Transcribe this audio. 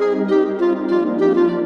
Música